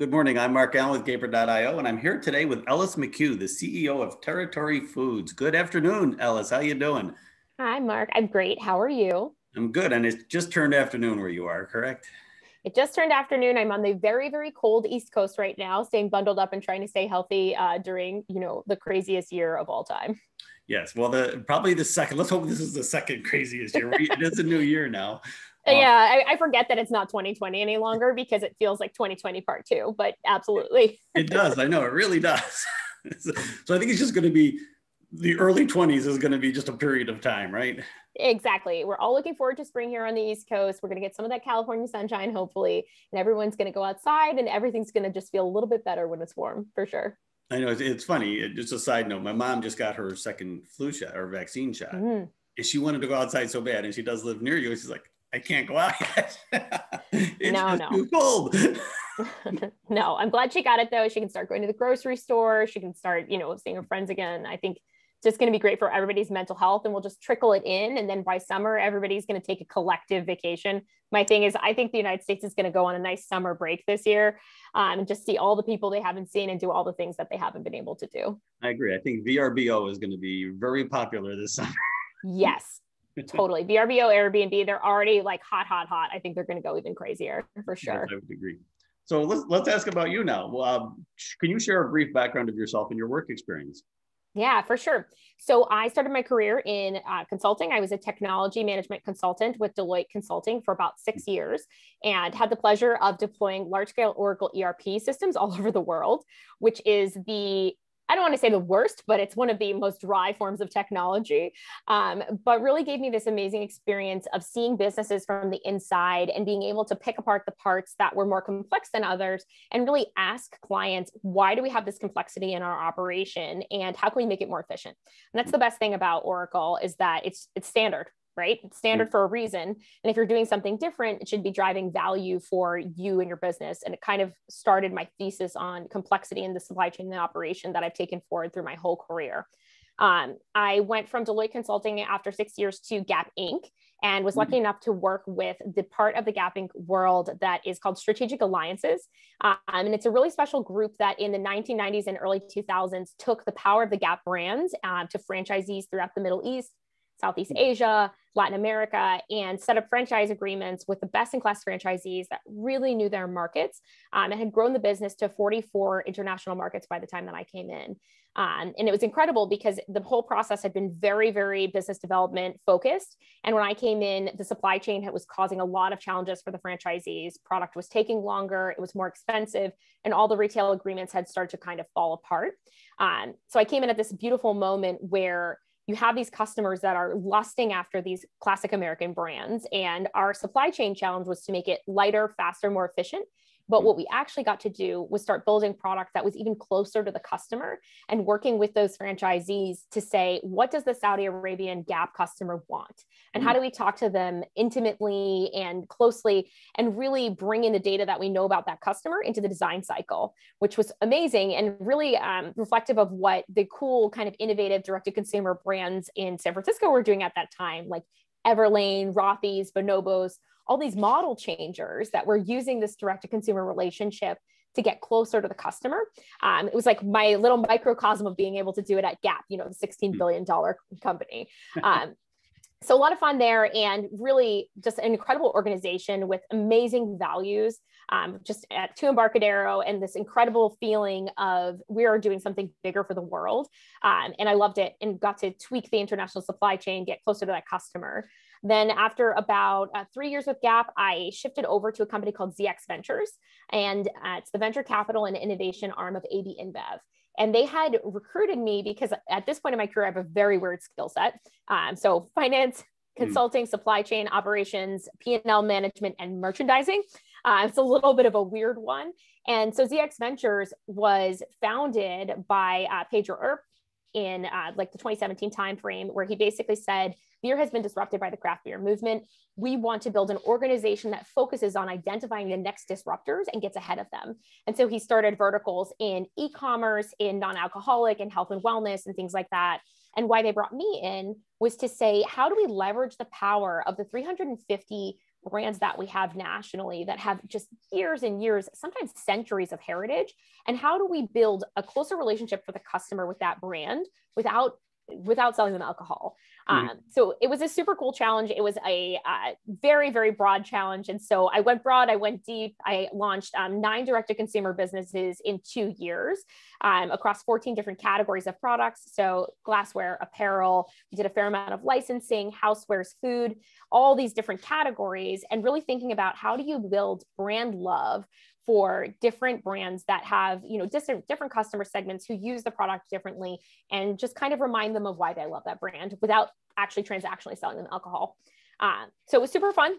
Good morning. I'm Mark Allen with Gaper.io, and I'm here today with Ellis McCue, the CEO of Territory Foods. Good afternoon, Ellis. How you doing? Hi, Mark. I'm great. How are you? I'm good, and it's just turned afternoon where you are, correct? It just turned afternoon. I'm on the very, very cold East Coast right now, staying bundled up and trying to stay healthy uh, during, you know, the craziest year of all time. Yes. Well, the probably the second. Let's hope this is the second craziest year. it is a new year now. Um, yeah, I, I, forget that it's not 2020 any longer because it feels like 2020 part two, but absolutely. it does. I know it really does. so I think it's just going to be the early 20s is going to be just a period of time, right? Exactly. We're all looking forward to spring here on the East Coast. We're going to get some of that California sunshine, hopefully, and everyone's going to go outside and everything's going to just feel a little bit better when it's warm, for sure. I know it's, it's funny. Just a side note, my mom just got her second flu shot or vaccine shot. Mm-hmm. And she wanted to go outside so bad, and she does live near you. She's like, I can't go out yet. it's no, no. too cold. no, I'm glad she got it though. She can start going to the grocery store. She can start, you know, seeing her friends again. I think it's just going to be great for everybody's mental health and we'll just trickle it in. And then by summer, everybody's going to take a collective vacation. My thing is, I think the United States is going to go on a nice summer break this year um, and just see all the people they haven't seen and do all the things that they haven't been able to do. I agree. I think VRBO is going to be very popular this summer. yes, totally. VRBO, Airbnb, they're already like hot, hot, hot. I think they're going to go even crazier for sure. Yes, I would agree. So let's let's ask about you now. Uh, can you share a brief background of yourself and your work experience? Yeah, for sure. So I started my career in uh, consulting. I was a technology management consultant with Deloitte Consulting for about six years and had the pleasure of deploying large scale Oracle ERP systems all over the world, which is the I don't want to say the worst, but it's one of the most dry forms of technology. Um, but really gave me this amazing experience of seeing businesses from the inside and being able to pick apart the parts that were more complex than others and really ask clients, why do we have this complexity in our operation and how can we make it more efficient? And that's the best thing about Oracle is that it's it's standard right? It's standard mm. for a reason. And if you're doing something different, it should be driving value for you and your business. And it kind of started my thesis on complexity in the supply chain and operation that I've taken forward through my whole career. Um, I went from Deloitte Consulting after six years to Gap Inc. and was lucky mm-hmm. enough to work with the part of the Gap Inc. world that is called Strategic Alliances. Um, and it's a really special group that in the 1990s and early 2000s took the power of the Gap brands uh, to franchisees throughout the Middle East, Southeast Asia, Latin America, and set up franchise agreements with the best in class franchisees that really knew their markets um, and had grown the business to 44 international markets by the time that I came in. Um, and it was incredible because the whole process had been very, very business development focused. And when I came in, the supply chain was causing a lot of challenges for the franchisees. Product was taking longer, it was more expensive, and all the retail agreements had started to kind of fall apart. Um, so I came in at this beautiful moment where you have these customers that are lusting after these classic American brands. And our supply chain challenge was to make it lighter, faster, more efficient, but what we actually got to do was start building product that was even closer to the customer and working with those franchisees to say, what does the Saudi Arabian Gap customer want? And how mm. do we talk to them intimately and closely and really bring in the data that we know about that customer into the design cycle, which was amazing and really um, reflective of what the cool kind of innovative direct to consumer brands in San Francisco were doing at that time, like Everlane, Rothy's, Bonobos, all these model changers that were using this direct to consumer relationship to get closer to the customer. Um, it was like my little microcosm of being able to do it at Gap, you know, the $16 hmm. company. Um, so a lot of fun there and really just an incredible organization with amazing values um, just at two embarcadero and this incredible feeling of we are doing something bigger for the world um, and i loved it and got to tweak the international supply chain get closer to that customer then, after about uh, three years with Gap, I shifted over to a company called ZX Ventures, and uh, it's the venture capital and innovation arm of AB InBev. And they had recruited me because at this point in my career, I have a very weird skill set. Um, so, finance, hmm. consulting, supply chain operations, P&L management, and merchandising. Uh, it's a little bit of a weird one. And so ZX Ventures was founded by uh, Pedro Earp in uh, like the 2017 timeframe, where he basically said, beer has been disrupted by the craft beer movement. We want to build an organization that focuses on identifying the next disruptors and gets ahead of them. And so he started verticals in e commerce, in non alcoholic, and health and wellness, and things like that. And why they brought me in was to say, how do we leverage the power of the 350 brands that we have nationally that have just years and years, sometimes centuries of heritage. And how do we build a closer relationship for the customer with that brand without without selling them alcohol. Mm-hmm. Um, so it was a super cool challenge. It was a uh, very, very broad challenge. And so I went broad, I went deep. I launched um, nine direct to consumer businesses in two years um, across 14 different categories of products. So glassware, apparel, we did a fair amount of licensing, housewares, food, all these different categories, and really thinking about how do you build brand love for different brands that have you know different different customer segments who use the product differently and just kind of remind them of why they love that brand without actually transactionally selling them alcohol uh, so it was super fun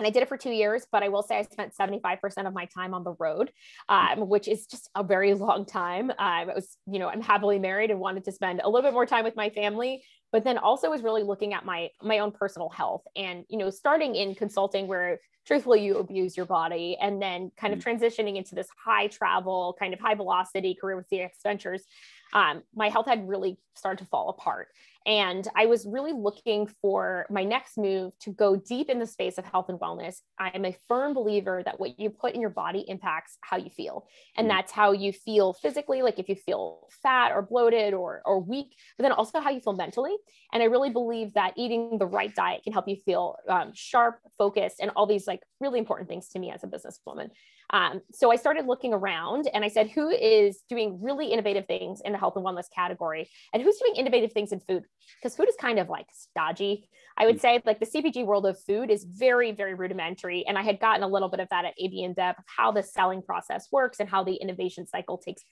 and I did it for two years, but I will say I spent 75% of my time on the road, um, which is just a very long time. Um, I was, you know, I'm happily married and wanted to spend a little bit more time with my family, but then also was really looking at my my own personal health and, you know, starting in consulting where truthfully you abuse your body and then kind of mm. transitioning into this high travel kind of high velocity career with ZX Ventures um, my health had really started to fall apart. And I was really looking for my next move to go deep in the space of health and wellness. I am a firm believer that what you put in your body impacts how you feel. And mm-hmm. that's how you feel physically, like if you feel fat or bloated or, or weak, but then also how you feel mentally. And I really believe that eating the right diet can help you feel um, sharp, focused, and all these like really important things to me as a businesswoman. Um, so I started looking around and I said, who is doing really innovative things in the health and wellness category? And who's doing innovative things in food? Because food is kind of like stodgy. I would mm. say like the CPG world of food is very, very rudimentary. And I had gotten a little bit of that at AB InBev of how the selling process works and how the innovation cycle takes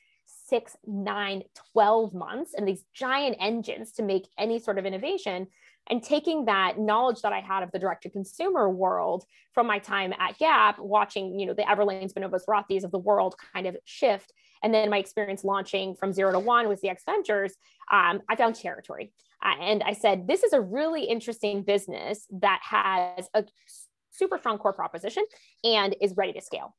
six, nine, 12 months and these giant engines to make any sort of innovation and taking that knowledge that I had of the direct to consumer world from my time at Gap, watching, you know, the Everlanes, Bonobos, Rothys of the world kind of shift. And then my experience launching from zero to one with ZX Ventures, um, I found territory. Uh, and I said, this is a really interesting business that has a super strong core proposition and is ready to scale.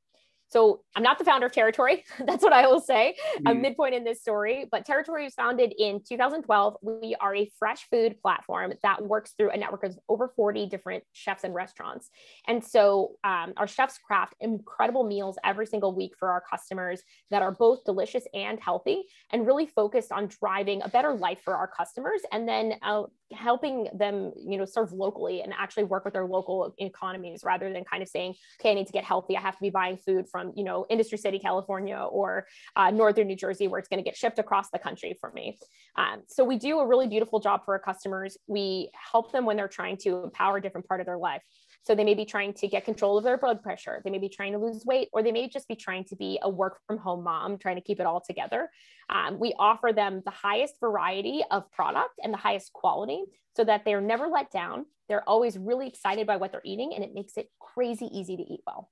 So I'm not the founder of Territory. That's what I will say. Mm. A midpoint in this story, but Territory was founded in 2012. We are a fresh food platform that works through a network of over 40 different chefs and restaurants. And so um, our chefs craft incredible meals every single week for our customers that are both delicious and healthy, and really focused on driving a better life for our customers, and then uh, helping them, you know, serve locally and actually work with their local economies rather than kind of saying, okay, I need to get healthy. I have to be buying food from from you know industry city california or uh, northern new jersey where it's going to get shipped across the country for me um, so we do a really beautiful job for our customers we help them when they're trying to empower a different part of their life so they may be trying to get control of their blood pressure. They may be trying to lose weight, or they may just be trying to be a work from home mom, trying to keep it all together. Um, we offer them the highest variety of product and the highest quality so that they're never let down. They're always really excited by what they're eating, and it makes it crazy easy to eat well.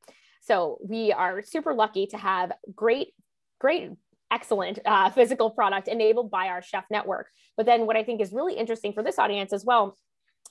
So we are super lucky to have great, great excellent uh, physical product enabled by our chef network. But then what I think is really interesting for this audience as well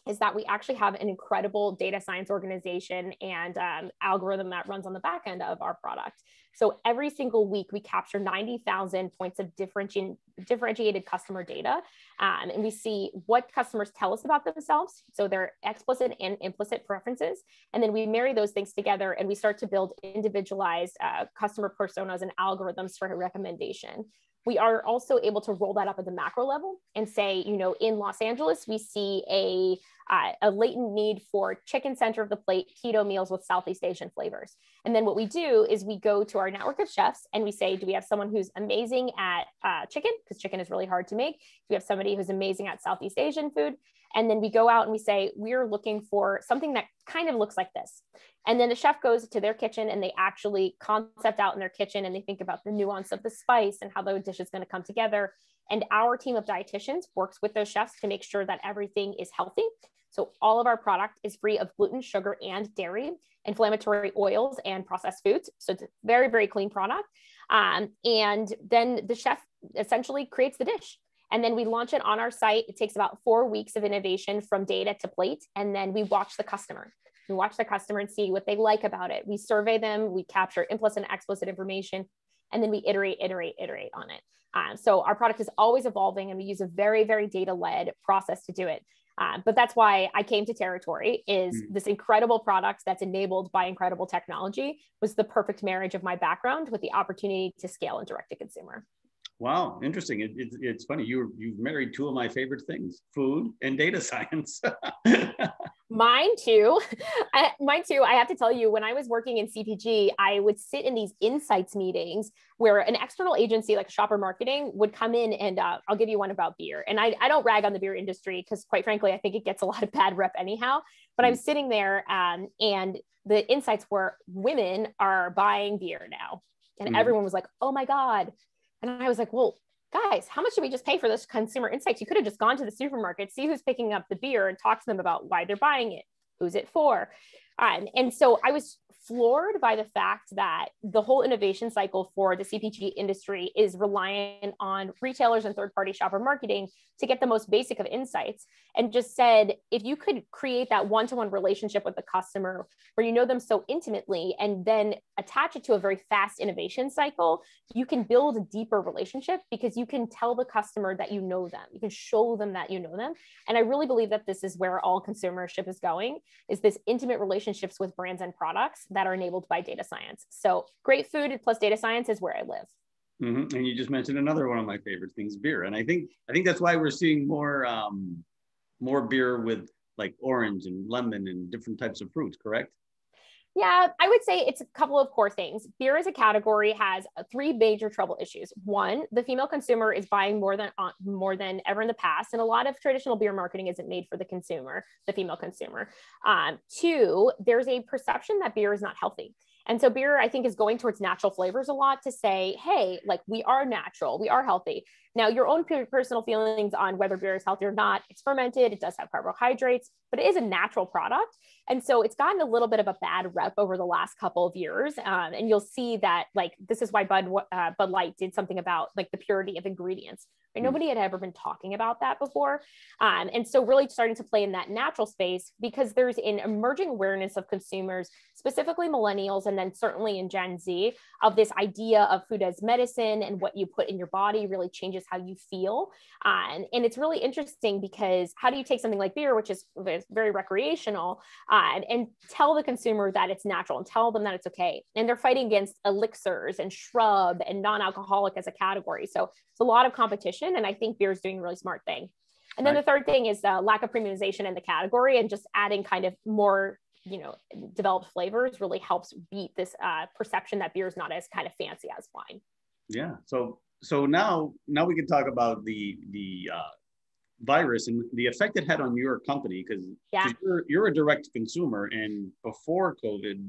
is that we actually have an incredible data science organization and um, algorithm that runs on the back end of our product. So every single week, we capture 90,000 points of differenti- differentiated customer data. Um, and we see what customers tell us about themselves. So their explicit and implicit preferences. And then we marry those things together and we start to build individualized uh, customer personas and algorithms for recommendation we are also able to roll that up at the macro level and say, you know, in Los Angeles, we see a, uh, a latent need for chicken center of the plate keto meals with Southeast Asian flavors. And then what we do is we go to our network of chefs and we say, do we have someone who's amazing at uh, chicken? Because chicken is really hard to make. Do we have somebody who's amazing at Southeast Asian food? And then we go out and we say, we're looking for something that kind of looks like this. And then the chef goes to their kitchen and they actually concept out in their kitchen and they think about the nuance of the spice and how the dish is going to come together. And our team of dietitians works with those chefs to make sure that everything is healthy. So all of our product is free of gluten, sugar, and dairy, inflammatory oils, and processed foods. So it's a very, very clean product. Um, and then the chef essentially creates the dish. And then we launch it on our site. It takes about four weeks of innovation from data to plate. And then we watch the customer. We watch the customer and see what they like about it. We survey them, we capture implicit and explicit information, and then we iterate, iterate, iterate on it. Um, so our product is always evolving and we use a very, very data led process to do it. Uh, but that's why I came to Territory is mm. this incredible product that's enabled by incredible technology was the perfect marriage of my background with the opportunity to scale and direct to consumer. Wow, interesting. It, it, it's funny. You you've married two of my favorite things: food and data science. mine too. I, mine too. I have to tell you, when I was working in CPG, I would sit in these insights meetings where an external agency like Shopper Marketing would come in and uh, I'll give you one about beer. And I, I don't rag on the beer industry because, quite frankly, I think it gets a lot of bad rep anyhow. But. I'm sitting there um, and the insights were women are buying beer now. And mm. everyone was like, oh my God, and I was like, well, guys, how much did we just pay for this consumer insights? You could have just gone to the supermarket, see who's picking up the beer and talk to them about why they're buying it, who's it for. Um, and so I was floored by the fact that the whole innovation cycle for the CPG industry is reliant on retailers and third party shopper marketing to get the most basic of insights. And just said, if you could create that one to one relationship with the customer where you know them so intimately and then attach it to a very fast innovation cycle, you can build a deeper relationship because you can tell the customer that you know them. You can show them that you know them. And I really believe that this is where all consumership is going is this intimate relationships with brands and products that are enabled by data science. So great food plus data science is where I live. Mm-hmm. And you just mentioned another one of my favorite things, beer. And I think I think that's why we're seeing more um, more beer with like orange and lemon and different types of fruits. Correct? Yeah, I would say it's a couple of core things. Beer as a category has three major trouble issues. One, the female consumer is buying more than uh, more than ever in the past, and a lot of traditional beer marketing isn't made for the consumer, the female consumer. Um, two, there's a perception that beer is not healthy. And so beer, I think, is going towards natural flavors a lot to say, hey, like we are natural, we are healthy. Now, your own personal feelings on whether beer is healthy or not, it's fermented, it does have carbohydrates, but it is a natural product. And so it's gotten a little bit of a bad rep over the last couple of years. Um, and you'll see that, like, this is why Bud, uh, Bud Light did something about like the purity of ingredients. Right? Mm. Nobody had ever been talking about that before. Um, and so, really starting to play in that natural space because there's an emerging awareness of consumers, specifically millennials, and then certainly in Gen Z, of this idea of food as medicine and what you put in your body really changes how you feel. Uh, and, and it's really interesting because how do you take something like beer, which is very recreational, uh, and, and tell the consumer that it's natural and tell them that it's okay? And they're fighting against elixirs and shrub and non alcoholic as a category. So it's a lot of competition. And I think beer is doing a really smart thing. And then right. the third thing is uh, lack of premiumization in the category and just adding kind of more you know developed flavors really helps beat this uh, perception that beer is not as kind of fancy as wine yeah so so now now we can talk about the the uh, virus and the effect it had on your company because yeah. you're, you're a direct consumer and before covid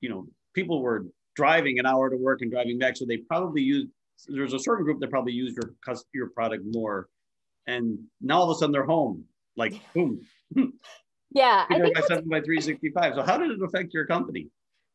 you know people were driving an hour to work and driving back so they probably used there's a certain group that probably used your your product more and now all of a sudden they're home like boom yeah I think by 7 by 365 so how did it affect your company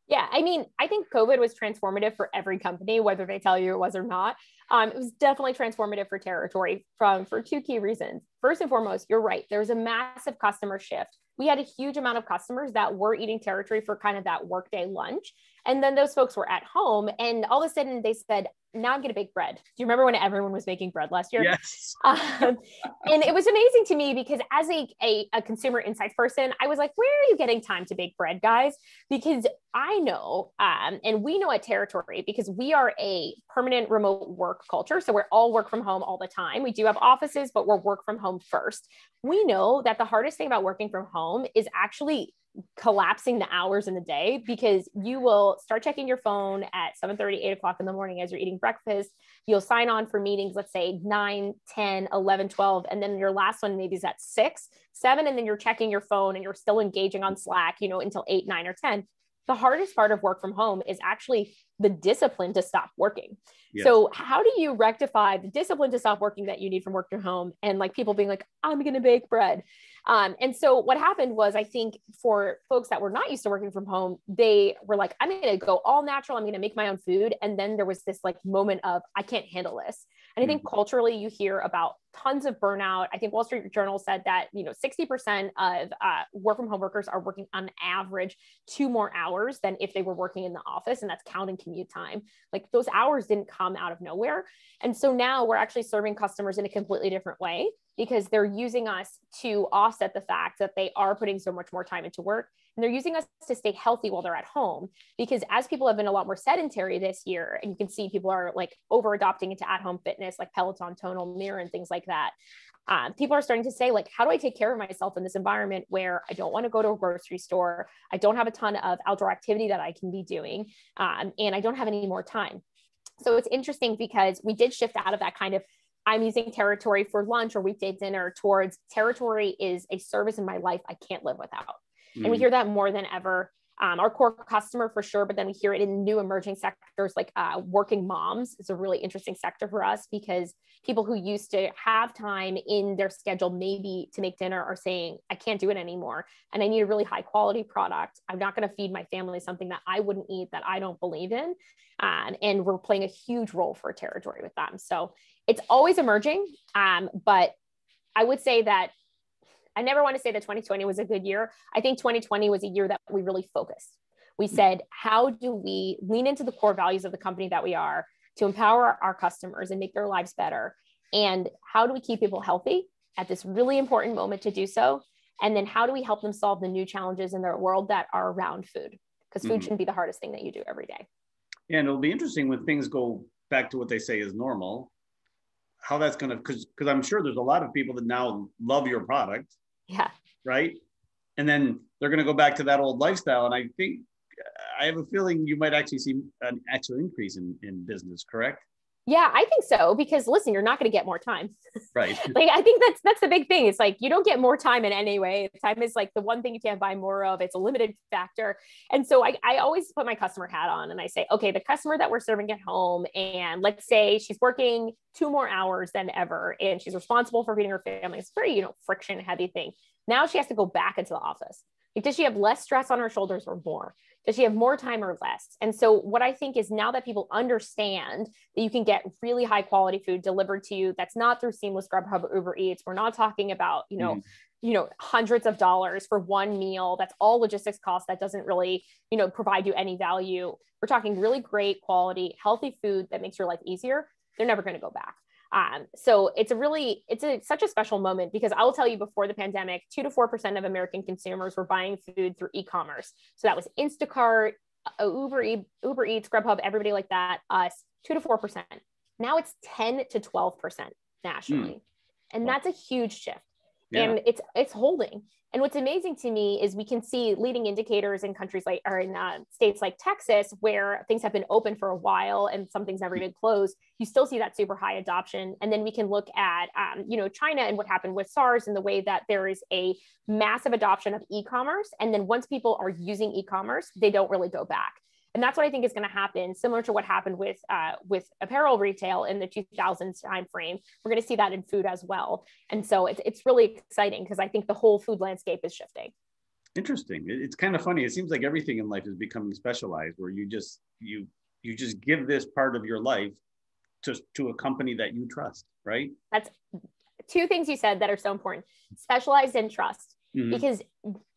yeah, I mean, I think COVID was transformative for every company, whether they tell you it was or not. Um, it was definitely transformative for territory from for two key reasons. First and foremost, you're right. There was a massive customer shift. We had a huge amount of customers that were eating territory for kind of that workday lunch. And then those folks were at home and all of a sudden they said, now I'm going to bake bread. Do you remember when everyone was making bread last year? Yes. Um, and it was amazing to me because as a, a, a, consumer insights person, I was like, where are you getting time to bake bread, guys? Because I know, um, and we know at Territory, because we are a permanent remote work culture. So we're all work from home all the time. We do have offices, but we're work from home first. We know that the hardest thing about working from home is actually collapsing the hours in the day because you will start checking your phone at 7 30 8 o'clock in the morning as you're eating breakfast. You'll sign on for meetings let's say 9 10 11 12 and then your last one maybe is at 6 7 and then you're checking your phone and you're still engaging on slack you know until 8 9 or 10 the hardest part of work from home is actually the discipline to stop working. Yes. So, how do you rectify the discipline to stop working that you need from work to home and like people being like, I'm going to bake bread? Um, and so, what happened was, I think for folks that were not used to working from home, they were like, I'm going to go all natural. I'm going to make my own food. And then there was this like moment of, I can't handle this. And I think mm-hmm. culturally, you hear about tons of burnout. I think Wall Street Journal said that you know 60% of uh, work from home workers are working on average two more hours than if they were working in the office, and that's counting commute time. Like those hours didn't come out of nowhere. And so now we're actually serving customers in a completely different way. because they're using us to offset the fact that they are putting so much more time into work and they're using us to stay healthy while they're at home because as people have been a lot more sedentary this year and you can see people are like over adopting into at-home fitness like peloton tonal mirror and things like that um, people are starting to say like how do i take care of myself in this environment where i don't want to go to a grocery store i don't have a ton of outdoor activity that i can be doing um, and i don't have any more time so it's interesting because we did shift out of that kind of I'm using territory for lunch or weekday dinner towards territory is a service in my life I can't live without. Mm. And we mm. hear that more than ever. Um, our core customer for sure, but then we hear it in new emerging sectors like uh, working moms is a really interesting sector for us because people who used to have time in their schedule maybe to make dinner are saying, I can't do it anymore. And I need a really high quality product. I'm not going to feed my family something that I wouldn't eat that I don't believe in. Um, and we're playing a huge role for territory with them. So it's always emerging. Um, but I would say that I never want to say that 2020 was a good year. I think 2020 was a year that we really focused. We said, how do we lean into the core values of the company that we are to empower our customers and make their lives better? And how do we keep people healthy at this really important moment to do so? And then how do we help them solve the new challenges in their world that are around food? Because food mm-hmm. shouldn't be the hardest thing that you do every day. Yeah, and it'll be interesting when things go back to what they say is normal, how that's going to, because because I'm sure there's a lot of people that now love your product yeah. Right. And then they're going to go back to that old lifestyle. And I think I have a feeling you might actually see an actual increase in, in business, correct? Yeah, I think so because listen, you're not going to get more time. Right. like I think that's that's the big thing. It's like you don't get more time in any way. Time is like the one thing you can't buy more of. It's a limited factor. And so I, I always put my customer hat on and I say, okay, the customer that we're serving at home, and let's say she's working two more hours than ever and she's responsible for feeding her family. It's very, you know, friction heavy thing. Now she has to go back into the office. Like, does she have less stress on her shoulders or more? Does she have more time or less? And so, what I think is now that people understand that you can get really high quality food delivered to you, that's not through Seamless Grubhub or Uber Eats. We're not talking about, you know, mm. you know, hundreds of dollars for one meal. That's all logistics cost. That doesn't really, you know, provide you any value. We're talking really great quality, healthy food that makes your life easier. They're never going to go back. Um, so it's a really it's a, such a special moment because I will tell you before the pandemic, two to four percent of American consumers were buying food through e-commerce. So that was Instacart, uh, Uber, Uber Eats, Grubhub, everybody like that. Us two to four percent. Now it's ten to twelve percent nationally, mm. and that's a huge shift. Yeah. And it's it's holding. And what's amazing to me is we can see leading indicators in countries like, or in uh, states like Texas, where things have been open for a while and something's never even closed. You still see that super high adoption. And then we can look at, um, you know, China and what happened with SARS and the way that there is a massive adoption of e-commerce. And then once people are using e-commerce, they don't really go back and that's what I think is going to happen, similar to what happened with uh, with apparel retail in the 2000s timeframe. We're going to see that in food as well, and so it's it's really exciting because I think the whole food landscape is shifting. Interesting. It's kind of funny. It seems like everything in life is becoming specialized, where you just you you just give this part of your life to to a company that you trust, right? That's two things you said that are so important: specialized and trust. Mm-hmm. Because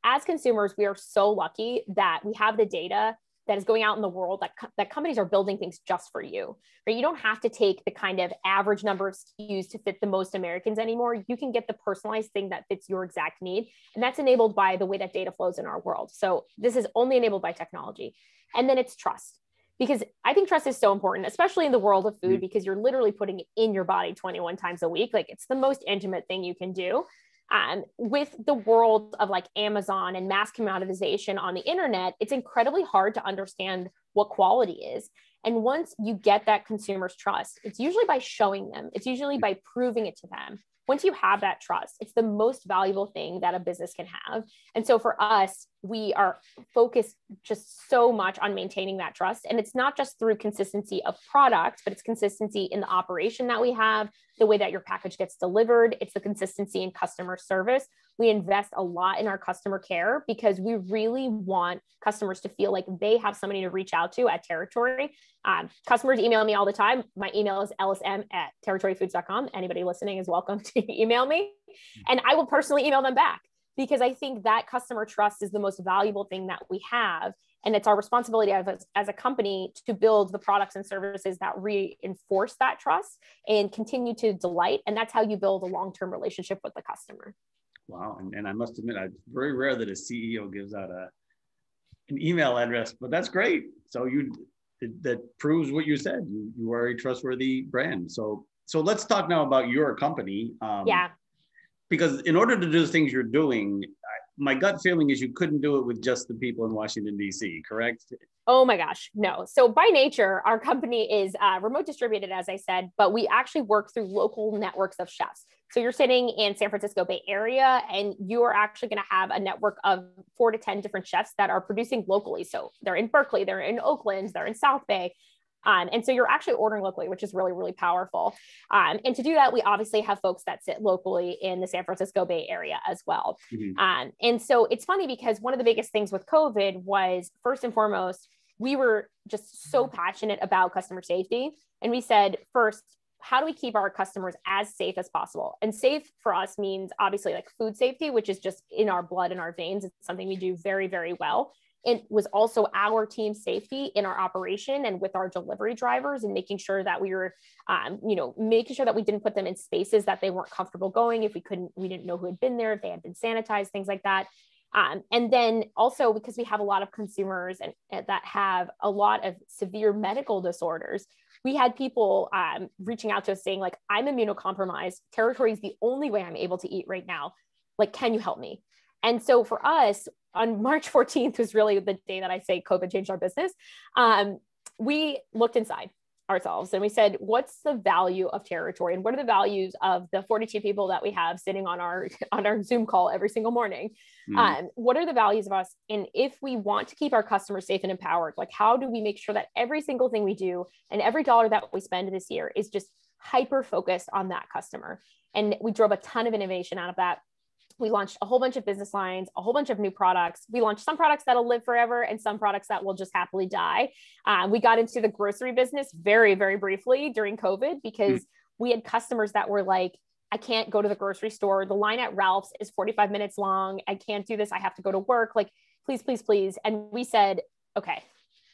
as consumers, we are so lucky that we have the data that is going out in the world that, co- that companies are building things just for you right? You don't have to take the kind of average number of skus to fit the most americans anymore. You can get the personalized thing that fits your exact need and that's enabled by the way that data flows in our world. So this is only enabled by technology. And then it's trust because i think trust is so important especially in the world of food mm-hmm. because you're literally putting it in your body 21 times a week. Like it's the most intimate thing you can do um, with the world of like Amazon and mass commoditization on the internet, it's incredibly hard to understand what quality is. And once you get that consumer's trust, it's usually by showing them, it's usually by proving it to them once you have that trust, it's the most valuable thing that a business can have. And so for us, we are focused just so much on maintaining that trust. And it's not just through consistency of product, but it's consistency in the operation that we have, the way that your package gets delivered, it's the consistency in customer service. We invest a lot in our customer care because we really want customers to feel like they have somebody to reach out to at Territory. Um, customers email me all the time. My email is lsm at territoryfoods.com. Anybody listening is welcome to email me, and I will personally email them back because I think that customer trust is the most valuable thing that we have. and it's our responsibility as, as a company to build the products and services that reinforce that trust and continue to delight and that's how you build a long-term relationship with the customer wow. And, and i must admit it's very rare that a ceo gives out a an email address but that's great. So you that proves what you said. You, you are a trustworthy brand. So so let's talk now about your company. Um, yeah. because in order to do the things you're doing my gut feeling is you couldn't do it with just the people in Washington D.C. Correct? Oh my gosh, no. So by nature, our company is uh, remote distributed, as I said, but we actually work through local networks of chefs. So you're sitting in San Francisco Bay Area, and you are actually going to have a network of four to ten different chefs that are producing locally. So they're in Berkeley, they're in Oakland, they're in South Bay, um, and so you're actually ordering locally, which is really, really powerful. Um, and to do that, we obviously have folks that sit locally in the San Francisco Bay Area as well. Mm-hmm. Um, and so it's funny because one of the biggest things with COVID was first and foremost, we were just so passionate about customer safety. And we said, first, how do we keep our customers as safe as possible? And safe for us means obviously like food safety, which is just in our blood and our veins. It's something we do very, very well it was also our team safety in our operation and with our delivery drivers and making sure that we were um, you know making sure that we didn't put them in spaces that they weren't comfortable going if we couldn't we didn't know who had been there if they had been sanitized things like that um, and then also because we have a lot of consumers and, and, that have a lot of severe medical disorders we had people um, reaching out to us saying like i'm immunocompromised. Territory is the only way i'm able to eat right now. Like can you help me? And so for us, on March 14th was really the day that I say COVID changed our business. Um, we looked inside ourselves and we said, what's the value of territory and what are the values of the 42 people that we have sitting on our on our Zoom call every single morning? Mm. Um, what are the values of us? And if we want to keep our customers safe and empowered, like how do we make sure that every single thing we do and every dollar that we spend this year is just hyper focused on that customer? And we drove a ton of innovation out of that we launched a whole bunch of business lines, a whole bunch of new products. We launched some products that'll live forever and some products that will just happily die. Uh, we got into the grocery business very, very briefly during COVID because mm. we had customers that were like, I can't go to the grocery store. The line at Ralph's is 45 minutes long. I can't do this. I have to go to work. Like, please, please, please. And we said, okay,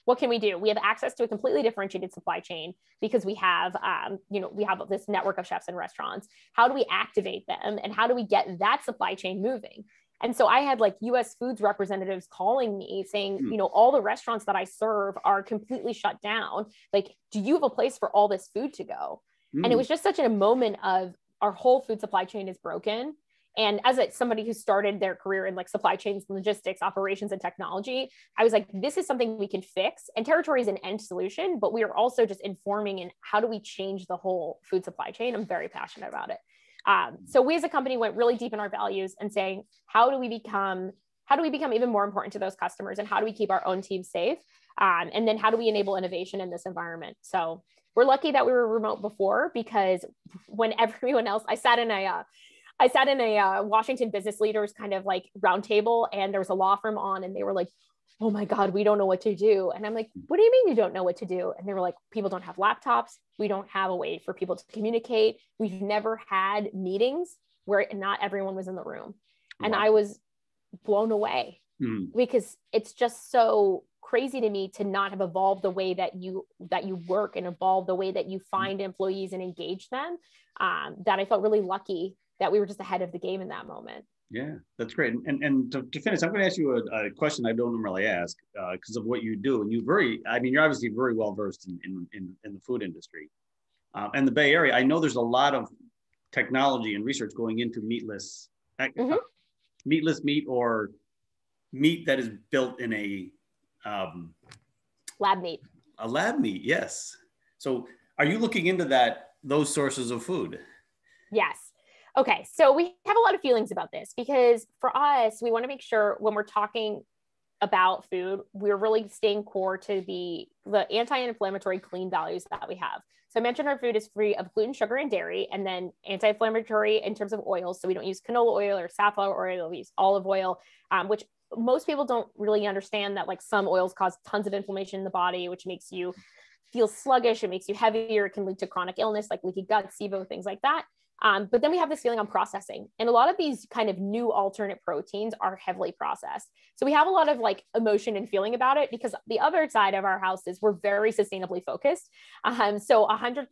what can we do? We have access to a completely differentiated supply chain because we have, um, you know, we have this network of chefs and restaurants. How do we activate them, and how do we get that supply chain moving? And so I had like US foods representatives calling me saying, mm. you know, all the restaurants that I serve are completely shut down. Like, do you have a place for all this food to go? Mm. And it hmm. was just such a moment of our whole food supply chain is broken and as a, somebody who started their career in like supply chains, logistics, operations, and technology, I was like, this is something we can fix. And territory is an end solution, but we are also just informing in how do we change the whole food supply chain. I'm very passionate about it. Um, so we as a company went really deep in our values and saying, how do we become how do we become even more important to those customers and how do we keep our own team safe um, and then how do we enable innovation in this environment so we're lucky that we were remote before because when everyone else i sat in a uh, I sat in a uh, Washington business leaders kind of like roundtable, and there was a law firm on, and they were like, "Oh my God, we don't know what to do." And I'm like, "What do you mean you don't know what to do?" And they were like, "People don't have laptops. We don't have a way for people to communicate. We've never had meetings where not everyone was in the room." And wow. I was blown away mm. because it's just so crazy to me to not have evolved the way that you that you work and evolve the way that you hmm. find employees and engage them um, that i felt really lucky that we were just ahead of the game in that moment. Yeah, that's great. And and to, to finish, I'm going to ask you a, a question I don't normally ask because uh, of what you do. And you very, I mean, you're obviously very well versed in, in, in, in, the food industry uh, and the Bay Area. I know there's a lot of technology and research going into meatless, uh, mm-hmm. meatless meat or meat that is built in a um, lab meat. A lab meat, yes. So, are you looking into that? Those sources of food? Yes. Okay, so we have a lot of feelings about this because for us, we want to make sure when we're talking about food, we're really staying core to the the anti-inflammatory clean values that we have. So I mentioned our food is free of gluten, sugar, and dairy, and then anti-inflammatory in terms of oils. So we don't use canola oil or safflower oil, we use olive oil, um, which most people don't really understand that like some oils cause tons of inflammation in the body, which makes you feel sluggish, it makes you heavier, it can lead to chronic illness like leaky gut, SIBO, things like that. Um, but then we have this feeling on processing. And a lot of these kind of new alternate proteins are heavily processed. So we have a lot of like emotion and feeling about it because the other side of our house is we're very sustainably focused. Um, so 100%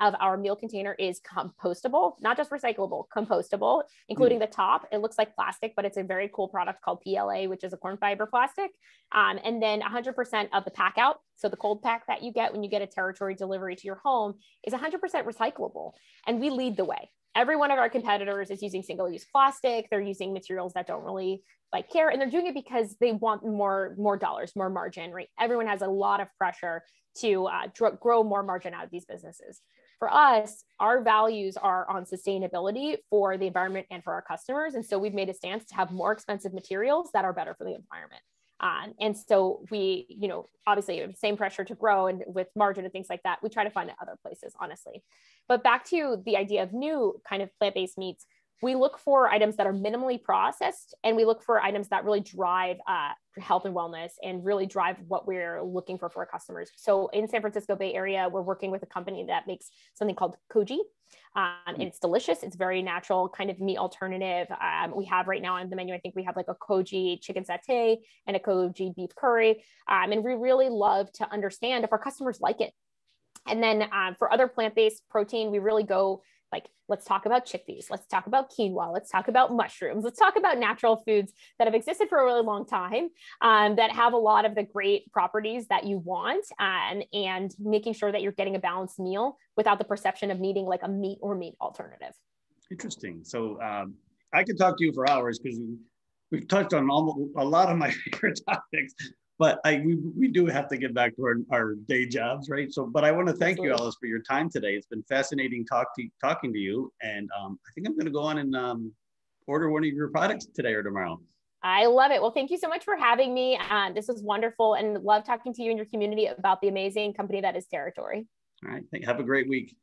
of our meal container is compostable, not just recyclable, compostable, including mm. the top. It looks like plastic, but it's a very cool product called PLA, which is a corn fiber plastic. Um, and then 100% of the pack out, so the cold pack that you get when you get a territory delivery to your home, is 100% recyclable. And we lead the way. Every one of our competitors is using single use plastic. They're using materials that don't really like care and they're doing it because they want more more dollars more margin right? Everyone has a lot of pressure to uh, grow more margin out of these businesses. For us our values are on sustainability for the environment and for our customers and so we've made a stance to have more expensive materials that are better for the environment um, and so we, you know, obviously same pressure to grow and with margin and things like that, we try to find it other places, honestly. But back to the idea of new kind of plant-based meats, we look for items that are minimally processed and we look for items that really drive uh, health and wellness and really drive what we're looking for for our customers. So in San Francisco Bay Area, we're working with a company that makes something called koji. Um, and it's delicious. It's very natural kind of meat alternative. Um, we have right now on the menu, I think we have like a koji chicken satay and a koji beef curry. Um, and we really love to understand if our customers like it. And then uh, for other plant-based protein, we really go like let's talk about chickpeas let's talk about quinoa let's talk about mushrooms let's talk about natural foods that have existed for a really long time um, that have a lot of the great properties that you want um, and making sure that you're getting a balanced meal without the perception of needing like a meat or meat alternative. Interesting. So um, i could talk to you for hours because we've touched on almost a lot of my favorite topics but I we, we do have to get back to our, our day jobs, right? So, but I want to thank you, Alice, for your time today. It's been fascinating talk to, talking to you, and um, I think I'm going to go on and um, order one of your products today or tomorrow. I love it. Well, thank you so much for having me. Uh, this was wonderful, and love talking to you and your community about the amazing company that is Territory. All right. Have a great week.